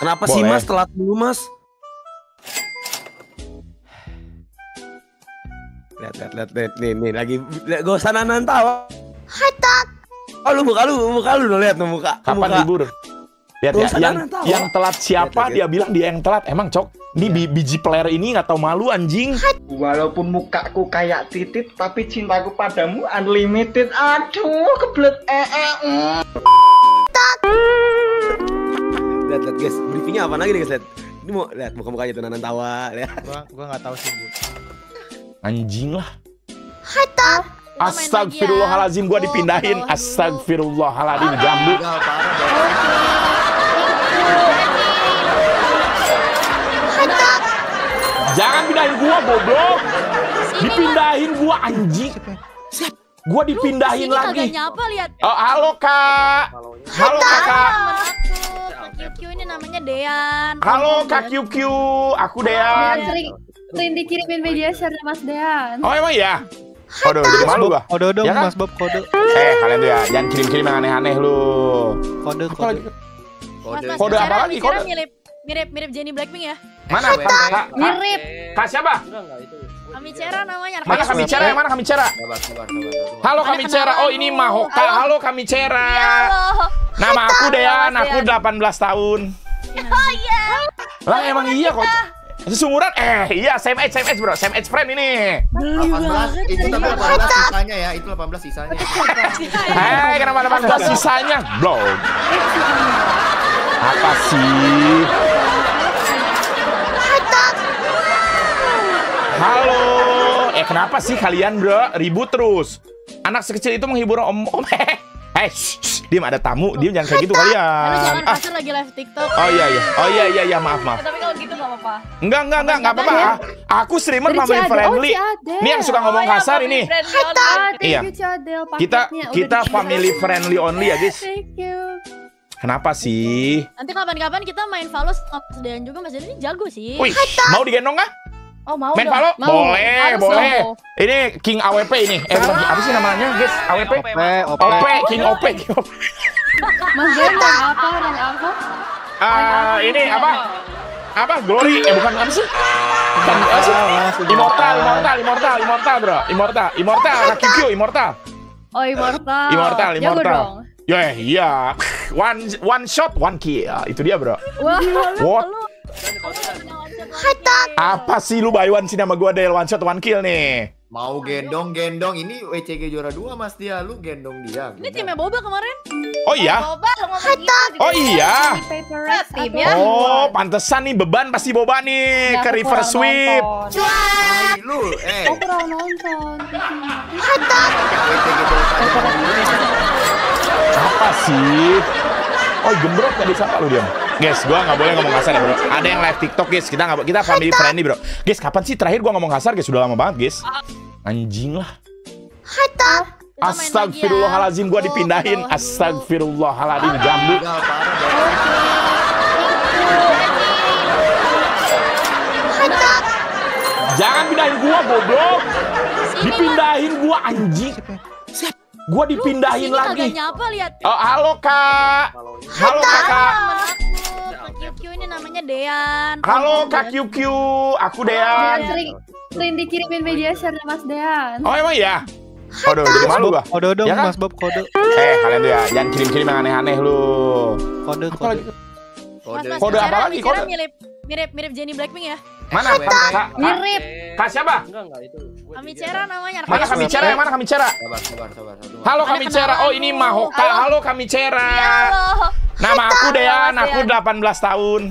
Kenapa sih Boleh. mas telat dulu mas? Lihat lihat lihat lihat nih nih lagi lihat, gak usah nanan tawa. Oh lu muka lu muka lu lihat tuh muka. Kapan muka. libur? Lihat ya, yang, yang telat siapa Lihat, lihat. dia bilang dia yang telat. Emang cok, ini bi- biji player ini nggak tahu malu anjing. Walaupun mukaku kayak titit, tapi cintaku padamu unlimited. Aduh, kebelet eh eh. mm. Lihat lihat guys, briefingnya apa lagi nih guys lihat. Ini mau lihat muka mukanya tuh nanan tawa. Lihat. Gua gua nggak tahu sih, Bu. Anjing lah. Ya. Astagfirullahalazim gua dipindahin. Astagfirullahaladzim jambu. Enggak, parah deh. Jangan pindahin gua goblok. Dipindahin gua anjing. Gua dipindahin lagi. nyapa lihat. Oh, halo Kak. Halo Kakak. Namanya Dean. Halo Kak QQ. Aku Dean. sering sering dikirimin media share Mas Dean. Oh emang iya? Waduh, jadi malu gua. Kode dong, Ya kan? Mas Bob, kode. Eh, kalian tuh ya, jangan kirim-kirim yang aneh-aneh lu. Kode, kode. lagi? Mas, mas, Kode apa lagi? Kode? mirip mirip mirip Jenny Blackpink ya. Mana? Mirip. Kak siapa? Kami Cera namanya. Mana kami Cera? Yang mana kami Cera? Halo kami Cera. Oh ini Mahoka. Halo kami Cera. Halo. Nama aku Dean. Aku Dean. 18 tahun. Oh iya. Lah emang iya kok. Sesumuran eh iya same age same age bro. Same age friend ini. 18 itu tapi 18 sisanya ya itu 18 sisanya. Hei kenapa 18 sisanya? Bro. Apa sih? Halo. Eh kenapa sih kalian bro? Ribut terus. Anak sekecil itu menghibur om om. Eh eh diem ada tamu diem jangan kayak gitu kalian jangan ah. kasar lagi live TikTok. oh iya iya. Oh iya iya iya maaf maaf. Tapi kalau gitu nggak apa-apa. enggak enggak enggak enggak apa-apa. Aku streamer Dari family friendly. Oh, ini yang suka ngomong kasar ini. Ah, thank Iya. kita. Udah kita family friendly only ya guys. Thank you. kenapa sih? Nanti kapan-kapan kita main Valo sama Mas Dean juga. Mas Dean ini jago sih. wih mau digendong nggak Oh mau main dong. Valo? Mau. boleh Harus boleh. dong. ini King AWP ini. Eh bukan King- apa sih namanya? Guys AWP OP, OP. OP King OP King OP Mas rank apa? Rank apa? Ah, ini apa? apa? Glory? Eh bukan apa sih? Bukan apa sih? Immortal immortal immortal immortal bro. Immortal immortal HQQ immortal. Oh Immortal. immortal Jago immortal. dong. ya iya one one shot one kill. Itu dia bro. Wah. what apa sih lu buy one sih nama gua Del one shot one kill nih mau gendong gendong ini WCG juara 2 Mas dia lu gendong dia Ini timnya Boba kemarin. oh iya Boba lo ngomong gitu. oh iya ya. Oh, pantesan nih beban pasti boba nih Ya, ke kurang sweep. Hai, lu eh Aku kurang nonton. WCG juara Apa sih? Oh, gembrot tadi siapa lu diam? Guys, gua nggak boleh ngomong kasar ya, Bro. Ada yang live TikTok, guys. Kita nggak kita family friendly, Bro. Guys, kapan sih terakhir gua ngomong kasar, guys? Sudah lama banget, guys. Anjing lah. Ya. Astagfirullahalazim gua dipindahin. parah deh. Jangan pindahin gua, goblok. Dipindahin gua anjing. Gua Mas. dipindahin lagi. nyapa lihat. Oh, halo, Kak. Halo, Kakak. Namanya Dean. Halo Kak QQ, aku Dean Dean. sering sering dikirimin media share Mas Dean. Oh emang iya? Waduh, jadi malu gua. Kode dong, Ya kan? Mas Bob, kode. Eh, kalian tuh ya, jangan kirim-kirim yang aneh-aneh lu. Kode, Apa kode. lagi? Mas, mas, Kode apa lagi? Kode? mirip mirip mirip Jenny Blackpink ya. Mana? Kak, Mirip. Kak siapa? Kami Cera namanya. Mana kami Cera? Yang mana kami Cera? Sabar, sabar, sabar. sabar. Halo Ada kami Cera. Oh, ini. Mahoka. Halo. Kami Cera. Halo. Nama aku Dean, aku Dean. 18 tahun.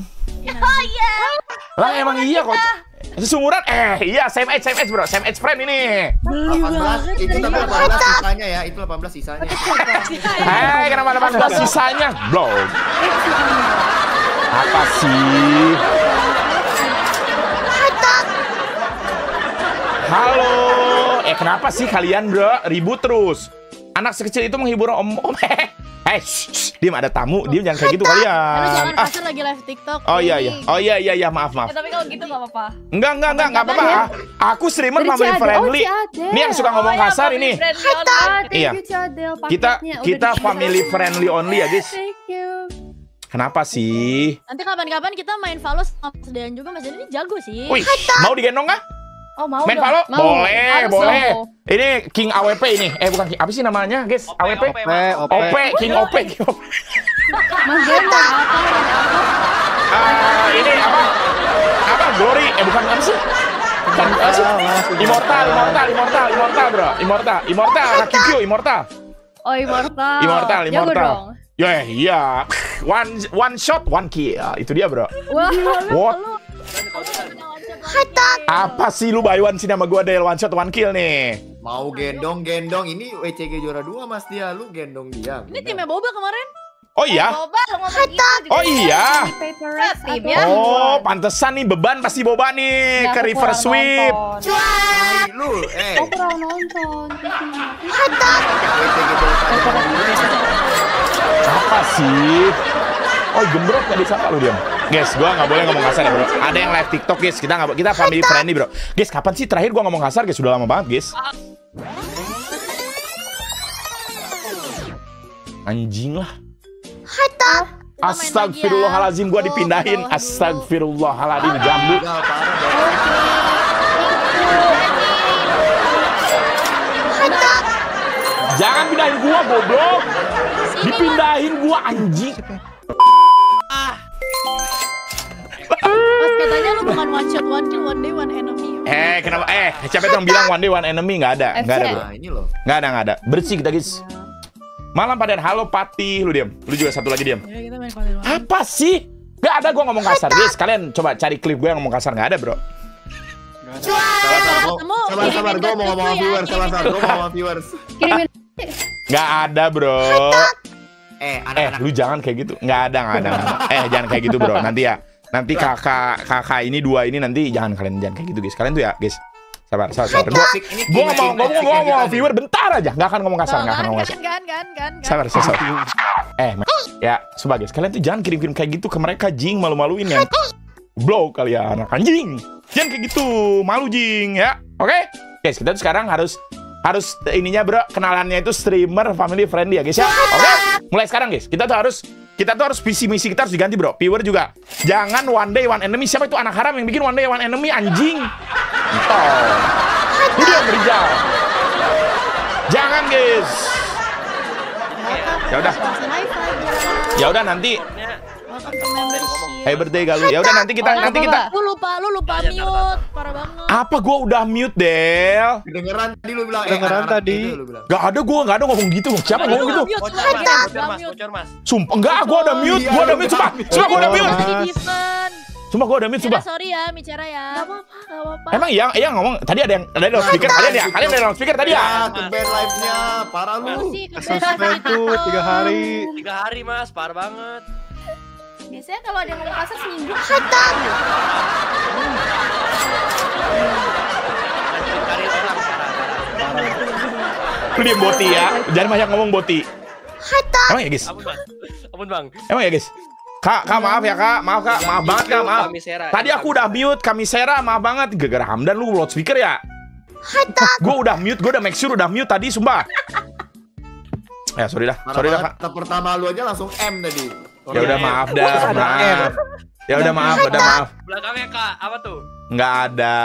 Oh iya. Lah emang iya kok. Sesumuran eh iya same age same age bro, same age friend ini. 18 itu tapi 18 sisanya ya itu 18 sisanya Hei, kenapa 18 sisanya? Bro. Apa sih? Halo. Eh kenapa sih kalian bro ribut terus? Anak sekecil itu menghibur om om. Eh, shh, shh, diem ada tamu, diem jangan kayak gitu kalian. jangan Ah, kasar lagi live TikTok. oh iya iya, oh iya iya iya maaf maaf. Eh, tapi kalau gitu nggak apa-apa. Enggak enggak enggak enggak apa-apa. ya? Aku streamer Dari family Ciadel. friendly. Oh. Ini yang suka ngomong Oh, ya, kasar ini. Ah, Iya. Kita kita family friendly only ya guys. Thank you. Kenapa sih? Nanti kapan-kapan kita main Valo sama Mas Dean juga Mas Dean ini jago sih. Wih, mau digendong nggak? Oh mau Main. Valo? Mau. Boleh, Harus boleh. dong. Ini King AWP ini. Eh bukan King, apa sih namanya, guys? AWP? OP, OP. OP, King OP. King OP. Mas? Ah, ini apa? Apa? Glory? Eh bukan apa sih? Bukan apa sih? Immortal, immortal, immortal, immortal, bro. Immortal, immortal, HQQ, immortal. Oh immortal. Immortal, immortal. Ya, iya. One one shot, one kill. Itu dia, bro. Wah. What? Apa sih lu one sini sama gua Del one shot one kill nih? Mau gendong gendong ini WCG juara 2 Mas dia, lu gendong dia. Ini timnya Boba kemarin. Oh iya. Boba lo ngomong gitu. juga. Oh iya. Tim atau ya. Oh, pantesan nih beban pasti boba nih Nggak, ke kurang sweep. Hai, lu eh Aku kurang nonton. Apa sih? Oh, gembrot gak disapa lu diam. Guys, gua nggak boleh ngomong kasar ya, Bro. Ada yang live TikTok, guys. Kita nggak kita family friendly, Bro. Guys, kapan sih terakhir gua ngomong kasar, guys? Sudah lama banget, guys. Anjing lah. Astagfirullahalazim gua dipindahin. Astagfirullahaladzim gambut. Bro. Jangan pindahin gua, goblok. Dipindahin gua anjing. One day one enemy. Eh, kenapa? Eh, siapa itu yang bilang one day one enemy? Nggak ada, nggak ada, bro. Nah, ini loh. Nggak ada, nggak ada. Bersih kita, guys. Malam pada halo Pati, lu diam. Lu juga satu lagi diam. Ya kita main konten Apa sih? Gak ada gua ngomong kasar, guys. Kalian coba cari klip gue yang ngomong kasar nggak ada, bro. Sabar, sabar, gua ke mau ngomong ya, viewers, sabar, sabar, gua mau ngomong sama viewers. Kirimin. Nggak ada, bro. Eh, Eh, anak-anak lu jangan kayak gitu. Nggak ada, nggak ada. nggak ada. Eh, jangan kayak gitu, bro. Nanti ya. Nanti kakak kakak ini dua ini nanti jangan kalian jangan kayak gitu, guys. Kalian tuh ya, guys. Sabar, sabar, sabar. Gua, gimmick, ngomong, gua ngomong, ngomong viewer bentar aja. Nggak akan ngomong kasar, nggak akan Kan, ngomong kasar. Sabar, sabar. sabar. Eh, ya, sebagai kalian tuh jangan kirim-kirim kayak gitu ke mereka, jing malu-maluin ya. Blow kalian, anak anjing. Jangan kayak gitu, malu jing ya. Oke? Guys, kita tuh sekarang harus harus ininya bro kenalannya itu streamer family friendly ya guys ya. Oke? Mulai sekarang guys, kita tuh harus kita tuh harus visi misi kita harus diganti bro. Viewer juga. Jangan one day one enemy. Siapa itu anak haram yang bikin one day one enemy anjing? Lu dia berijal. Jangan guys. Ya udah. Ya. Udah nanti. Happy birthday Galuh. Ya udah nanti kita Oh, nanti apa, kita? Lu lupa, lu lupa mute. Parah banget. apa gua udah mute Del? Kedengeran tadi lu bilang Kedengeran anak-anak tadi. gitu. Gak ada gua nggak ada ngomong gitu. Siapa ngomong gitu? Bocor mute, mas. Sumpah enggak, gua udah mute, Iya, gua udah mute, sumpah. Sumpah gua udah mute. Sumpah gua udah mute, sumpah. sorry ya, Micera ya. Gak apa-apa, gak apa-apa. Emang iya, iya ngomong. Tadi ada yang ada yang loudspeaker kalian ya? Kalian ada yang loudspeaker tadi ya? Ke band live-nya, parah Lu Suspend tuh tiga hari. Tiga hari mas, parah banget. Biasanya kalau ada yang ngomong kasar seminggu. Parah. Lu diem boti ya. Jangan banyak ngomong boti. Emang ya guys? Ampun bang. Emang ya guys? Kak, kak maaf ya kak, maaf kak, maaf banget kak, maaf. Sera. Tadi aku udah mute, kami Sera, maaf banget. Gara-gara Hamdan lu loudspeaker ya? Gue udah mute, gue udah make sure udah mute tadi, sumpah. Ya sorry dah, sorry dah kak. Pertama lu aja langsung M tadi. Ya udah maaf dah, maaf. Ya udah maaf, udah maaf. Belakangnya kak, apa tuh? Nggak ada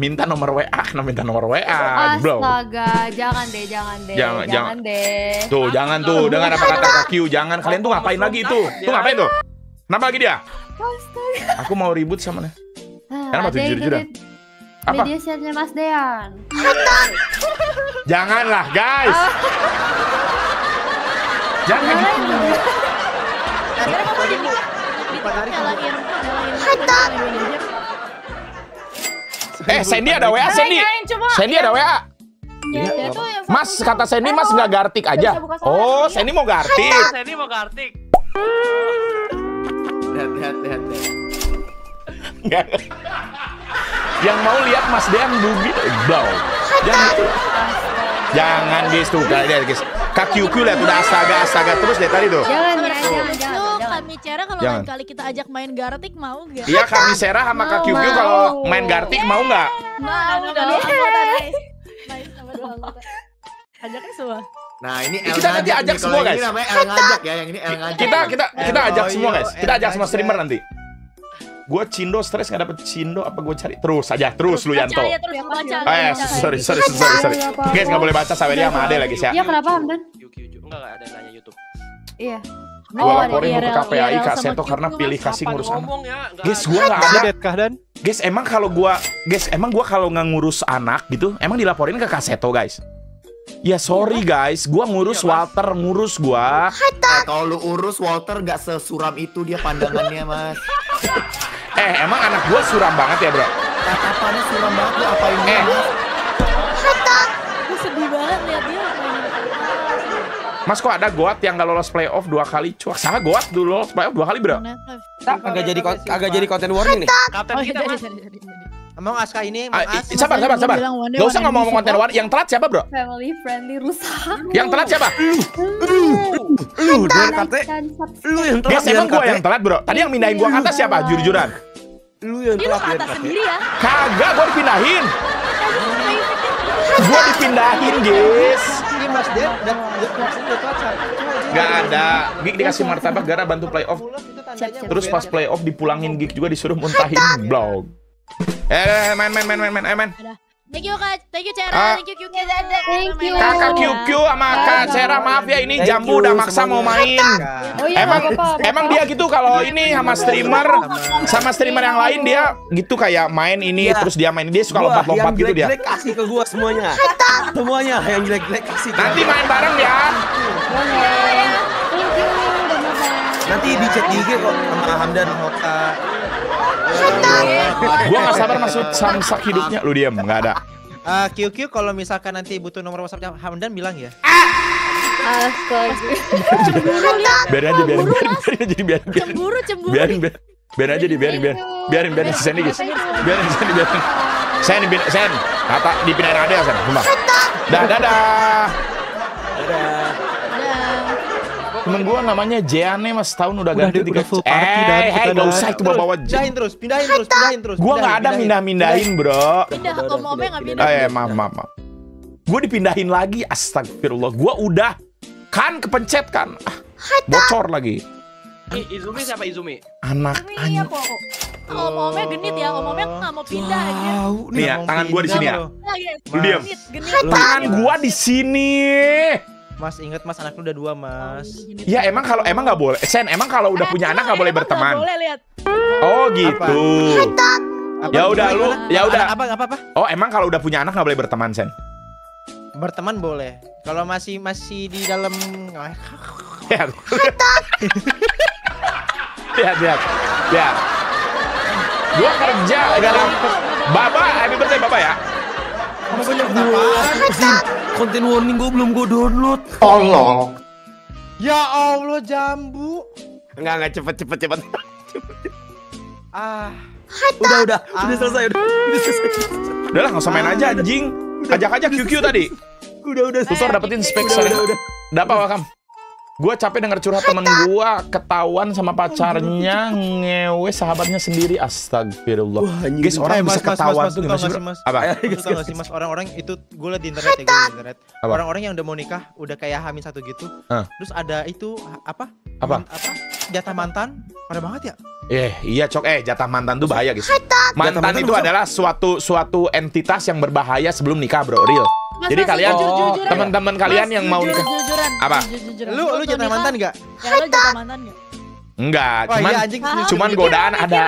minta nomor WA, nah minta nomor WA, bro. Astaga, jangan deh, jangan deh, Jangan, jangan, deh. Tuh, jangan tuh, dengar apa kata Kak Q, jangan. Kalian tuh ngapain lagi itu? Tuh ngapain tuh? Kenapa lagi dia? Aku mau ribut sama dia. Nah, Kenapa tuh jujur-jujuran? ikutin Apa? Media share-nya Mas Dean. Janganlah, guys. Jangan kayak gitu. Akhirnya kamu jadi nyalain, nyalain. Indonesia. Eh, Sandy ada WA, Sandy. Nyalain, coba. Sandy ada WA. Ya, Mas, kata Sandy, Mas nggak gartik aja. Oh, Sandy mau gartik. Ini mau kartik. Lihat, lihat, lihat, lihat. Yang mau lihat Mas Dean bugi, blow. Jangan. Jangan guys tuh, kalian guys. Kak QQ lihat udah astaga astaga terus deh tadi tuh. Jangan ya, jangan, jangan, jangan. kami cara kalau lain kali kita ajak main Gartic mau gak? Iya kami Sera sama Kak QQ Mau. kalau main gartik mau nggak? Mau dong. Main sama dua anggota. Ajaknya semua. Nah, ini El kita nanti ajak semua, Kalau guys. Ini namanya El ngajak ya, yang ini El ngajak. Kita kita kita ajak oh, semua iya, guys. Kita ajak semua aja. streamer nanti. Gue Cindo stres nggak dapet Cindo apa gue cari terus aja terus lu Yanto. Ya terus Ya, baca. Eh baca. sorry sorry sorry sorry. Guys nggak boleh baca Saweria sama Ade lagi sih ya. Iya kenapa Hamdan? Enggak enggak ada yang nanya YouTube. Iya. Gue Oh, laporin lu ke KPAI IRL Kak Seto karena pilih kasih ngurus anak. ya? Guys, ada. gua nggak Ada ada. det kah dan? Guys, emang kalau gua, guys, emang gua kalau nggak ngurus anak gitu, emang dilaporin ke Kaseto, guys. Ya sorry guys, gua ngurus Iya, Mas. Walter, ngurus gua. Eh, kalau lu urus Walter nggak sesuram itu dia pandangannya, Mas. Eh, emang anak gua suram banget ya, Bro? Tatapannya suram banget lu apain Eh. Mas? Gue sedih banget liat dia Mas kok ada Goat yang gak lolos playoff dua kali? Cuak, sama Goat dulu lolos playoff dua kali, Bro. Tak, agak jadi agak jadi konten warning nih. Kapten Oh, kita jadi, mas. Emang Aska ini, Ah, Emang i- As. sabar, sabar, sabar. day Gak usah ngomong konten musical. war. Yang telat siapa, Bro? Family friendly rusak. Yang telat siapa? Lu kate, Dan lu yang telat. Guys, emang Kate. yang telat, Bro. Tadi yang mindahin gua ke atas siapa? Jujur-jujuran. Lu yang Ini lu telat. ke Dian, atas sendiri ya. Kagak, gua dipindahin. Gua dipindahin, guys. Mas Det udah telat satu. Gak ada. Gig dikasih martabak gara bantu playoff. Terus pas playoff dipulangin gig juga disuruh muntahin blog. Eh, main main main main main eh, main. Thank you Kak, thank you. Cera, thank you QQ. Thank you. Kakak QQ sama Kak Cera maaf ya ini Jambu udah maksa mau main. Oh iya Emang emang dia gitu kalau ini sama streamer sama streamer yang lain dia gitu kayak main ini Iya. terus dia main dia suka lompat-lompat gitu dia. jelek-jelek kasih ke gua semuanya. Semuanya yang jelek-jelek kasih. Nanti main bareng ya. Nanti di chat IG kok sama Hamdan. Hoka. Gua nggak sabar masuk samsak hidupnya lu diam nggak ada. Ah, QQ kalau misalkan nanti butuh nomor WhatsAppnya Hamdan bilang ya. Astaga. Biarin aja biarin biarin, biarin aja di biarin biarin. Cemburu, cemburu. Biarin biarin. Biarin aja di biarin biarin. Biarin biarin si Sandy guys. Biarin si Sandy biarin. Sen dipin- Sen kata dipindahin ada ya Sen. Sumpah. Dah dadah. Udah. Temen gua namanya Jeane mas tahun udah Udah, ganti udah tiga full party, Dan. Eh, Kita hey, gak Dan. usah itu bawa-bawa Pindahin terus, pindahin terus, pindahin terus. Gua nggak ada pindahin, mindah-mindahin bro. Pindah, om omnya nggak pindah. Oh ya maaf maaf maaf. Gua dipindahin lagi astagfirullah. Gua udah kan kepencet kan. Ah, bocor lagi. Izumi siapa Izumi? Anak Ini anjing. Om omnya genit ya, om omnya nggak mau pindah aja. Nih ya, tangan gua di pindah, sini ya. bro. Nah, yes. Lu diam. Tangan gua di sini. Mas inget Mas anak lu udah dua Mas. Genit. Ya emang kalau emang nggak boleh. Sen emang kalau udah Eh, punya emang- anak nggak boleh berteman. boleh lihat. Oh gitu. Apa, Ya udah, lu- ya Apa- udah. Apa apa apa? Oh emang kalau udah punya anak nggak boleh berteman Sen? Berteman boleh. Kalau masih masih di dalam Lihat. lihat, lihat, lihat. Gua kerja dalam Baba, happy birthday Baba ya. Konten warning gua belum gua download. Ya Allah jambu. Enggak enggak cepet cepet cepet. Ah, Udah udah Ah. udah selesai udah. Udah selesai. Udah lah nggak usah main aja anjing. Ajak aja QQ tadi. Udah udah Tutor dapetin spek Udah, sering. udah, udah. Dapat welcome. Gua capek denger curhat temen gua ketahuan sama pacarnya ngewe sahabatnya sendiri. Astagfirullah. Wah. Guys, orang Eh, bisa Mas, Mas, ketahuan Mas, tuh Mas, nggak sih, Mas? Apa? Gak guys. sih mas orang-orang itu gue liat di internet ya gue di internet orang-orang yang udah mau nikah udah kayak hamil satu gitu terus ada itu apa Apa? Apa jatah mantan pada banget ya Eh, iya cok. Eh, jatah mantan tuh bahaya, guys. Mantan mantan itu adalah suatu suatu entitas yang berbahaya sebelum nikah, bro. Real. Mas, Jadi mas, kalian jujuran. teman-teman kalian Mas, yang mau nikah. jujuran. Apa? Jujur, jujuran. lu lu jatah nikah, mantan gak Ya lu jatah mantan gak? Enggak, Wah, cuman iya, anjing. Ah, cuman mikir, godaan mikir, ada.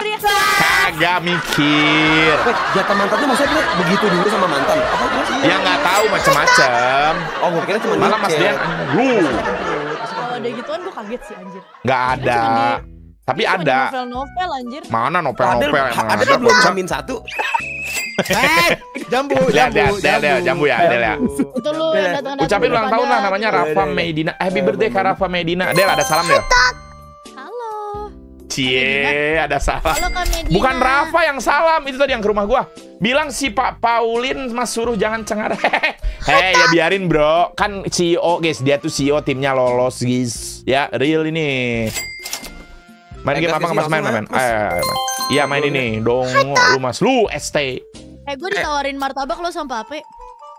Kagak mikir. Jatah mantan tuh maksudnya begitu dulu sama mantan? Apa? Ya nggak tahu macem-macem. Oh, gua kira cuma Malah Mas. Dian, lu Kalau ada gituan gue kaget sih anjir. nggak ada. Tapi ada. Novel-novel anjir. Mana novel-novel emang ada, ada. belum kocak. amin satu. Eh jambu Lihat, jambu lihat, lihat, lihat, jambu ya, Del ya. Itu lu yang datang-datang Ucapin ulang tahun lah namanya Rafa. Medina. Eh, Happy birthday Kak Rafa Medina. Del ada salam Del. Halo. Cie, ada salam. Halo. Bukan Rafa yang salam, itu tadi yang ke rumah gua. Bilang si Pak Paulin Mas suruh jangan cengar. Hei, ya biarin bro. Kan CEO guys, dia tuh CEO timnya lolos guys. Ya, real ini. Main Eh, game apa mas main main? Eh, main. Iya main ini. Dong, lu mas, lu ST. Eh gue ditawarin martabak lo sama Pape.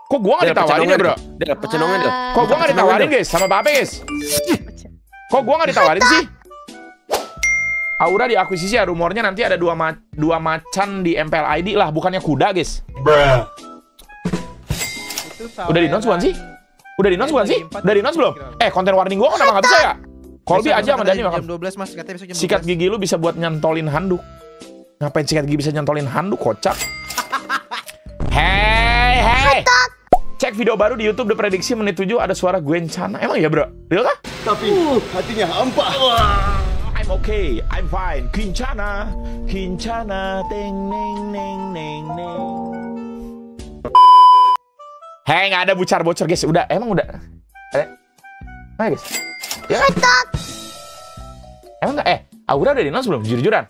Kok gua Dia dapet ditawarin ya, bro? cenongan. Dia dapet cenongan tuh. Kok gua nggak ditawarin, guys? Sama Bape, guys? Kok gua nggak ditawarin sih? Aura diakuisisi ya, rumornya nanti ada dua, ma dua macan di MPL ID lah, bukannya kuda, guys. Itu Udah di bukan sih? Udah di Eh, bukan sih? Udah di ya, belum? Eh, konten warning gua kenapa nggak bisa ya? Colby aja sama Dani makan. Jam 12 mas, katanya besok jam 12. Sikat gigi lu bisa buat nyantolin handuk. Ngapain sikat gigi bisa nyantolin handuk, kocak? Hei, hei! Cek video baru di YouTube The Prediksi menit 7 ada suara Gwen Chana. Emang iya, bro? Real kah? Tapi hatinya hampa. I'm okay, I'm fine. Kincana, Kincana, teng neng neng neng neng. Hei, nggak ada bucar-bocor guys. Udah, emang udah. Eh, Ayo guys. Ya. Emang nggak? Eh, Aura udah di announce belum? Jujur-jujuran.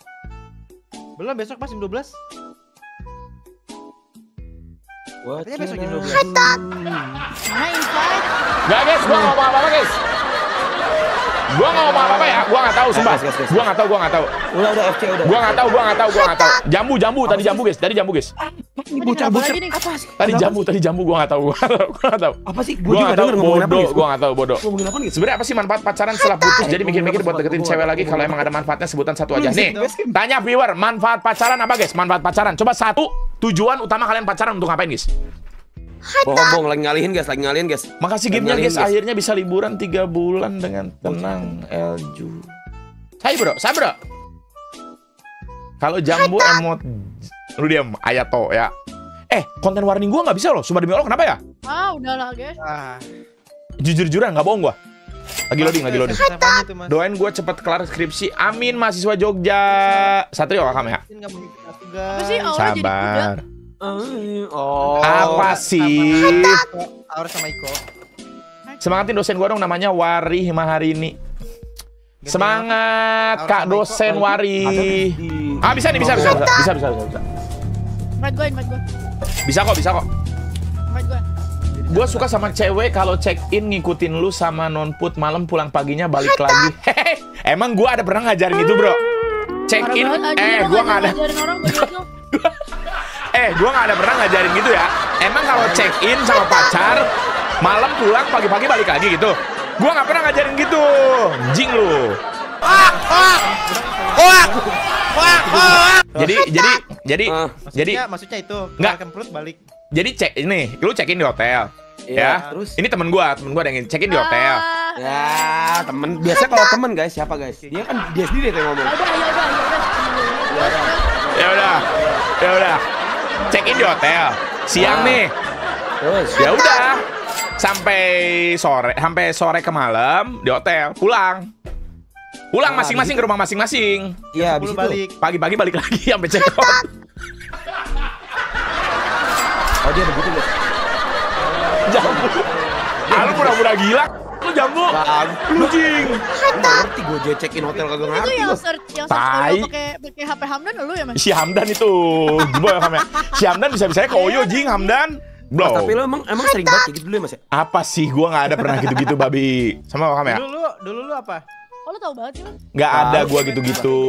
Belum besok pas jam 12. Katanya besok jam 12. Mana invite? Gua nggak mau apa-apa ya. Gua nggak tahu, sumpah. Gua nggak tahu, gua nggak tahu. Udah udah FC udah. Gua nggak tahu, gua nggak tahu, gua nggak tahu. Jambu, jambu, tadi jambu guys, tadi jambu guys. Apa sih? Tadi jambu, tadi jambu, gua nggak tahu, gua nggak tahu. Apa sih? Gua nggak tahu, bodoh, gua nggak tahu, bodoh. Sebenarnya apa sih manfaat pacaran setelah putus? Jadi mikir-mikir buat deketin cewek lagi kalau emang ada manfaatnya sebutan satu aja. Nih, tanya viewer, manfaat pacaran apa guys? Manfaat pacaran. Coba satu, tujuan utama kalian pacaran untuk ngapain guys? Bohong-bohong lagi ngalihin guys, lagi ngalihin guys. Makasih gamenya ngalihin, guys, akhirnya bisa liburan 3 bulan dengan tenang Elju. Saya bro, saya bro. Kalau jambu emot, lu diam, Ayato ya. Eh, konten warning gua nggak bisa loh, sumpah demi Allah, kenapa ya? Ah, udahlah guys. Ah. Jujur-jujuran, nggak bohong gua. Lagi loading, lagi loading. Doain gue cepet kelar skripsi. Amin mahasiswa Jogja. Satrio kakam ya. Guys. Apa sih Aura jadi kuda? Sabar. Oh. Apa sih? Aura sama Iko. Semangatin dosen gue dong namanya Wari Maharini. Semangat Aura Kak dosen Iko. Wari. Ah bisa nih bisa bisa bisa bisa bisa bisa bisa. Bisa kok bisa kok. Gue. Gue suka sama cewek kalau check in ngikutin lu sama non put malam pulang paginya balik lagi. Hehehe. Emang gue ada pernah ngajarin gitu bro? Check in, eh gue nggak ada. Eh, gua nggak ada pernah ngajarin gitu ya. Emang kalau check in sama pacar, malam pulang pagi-pagi balik lagi gitu. Gua nggak pernah ngajarin gitu. Jing lu. Jadi jadi jadi Ah. jadi Maksudnya, maksudnya itu. Nggak. perut balik. jadi cek ini, lu check in di hotel. Iya, ya. terus? Ini temen gua, temen gua ada yang check in di hotel. Ah, Ya, temen. Biasanya kalau temen guys, siapa guys? Dia kan dia sendiri yang ngomong. Ya udah, ya udah, ya udah. Ya. Ya. Check in di hotel. Siang Ah. nih. Terus. Ya udah. Sampai sore, sampai sore ke malam di hotel, pulang. Pulang Ah, masing-masing ke rumah masing-masing. Iya, itu. balik. Pagi-pagi balik lagi sampai check out. Oh, dia begitu jambu. Ah, lu pura-pura gila. Lu jambu. Lu jing. Ngerti gue dia check in hotel kagak Itu ngerti yang search, yang search. Oyo pakai pakai HP Hamdan lu ya, Mas? Si Hamdan itu. Boy kamera. Si Hamdan bisa-bisanya ke Oyo jing Hamdan. Mas, Bro. tapi lo emang emang sering banget gitu dulu ya, Mas ya? Apa sih gua nggak ada pernah gitu-gitu babi. Sama kamera. Dulu lu, dulu lu apa? Oh, lu tahu banget sih lu. Nggak ada gua Polisi. gitu-gitu.